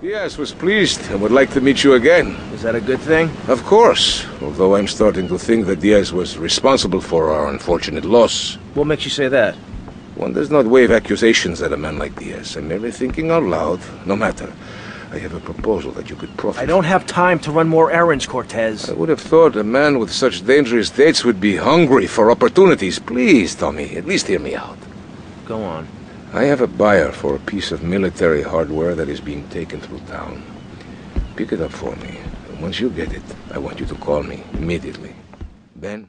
Diaz was pleased and would like to meet you again. Is that a good thing? Of course, although I'm starting to think that Diaz was responsible for our unfortunate loss. What makes you say that? One does not wave accusations at a man like Diaz. I'm merely thinking out loud. No matter. I have a proposal that you could profit I don't have time to run more errands, Cortez. I would have thought a man with such dangerous dates would be hungry for opportunities. Please, Tommy, at least hear me out. Go on. I have a buyer for a piece of military hardware that is being taken through town. Pick it up for me. And once you get it, I want you to call me immediately. Ben?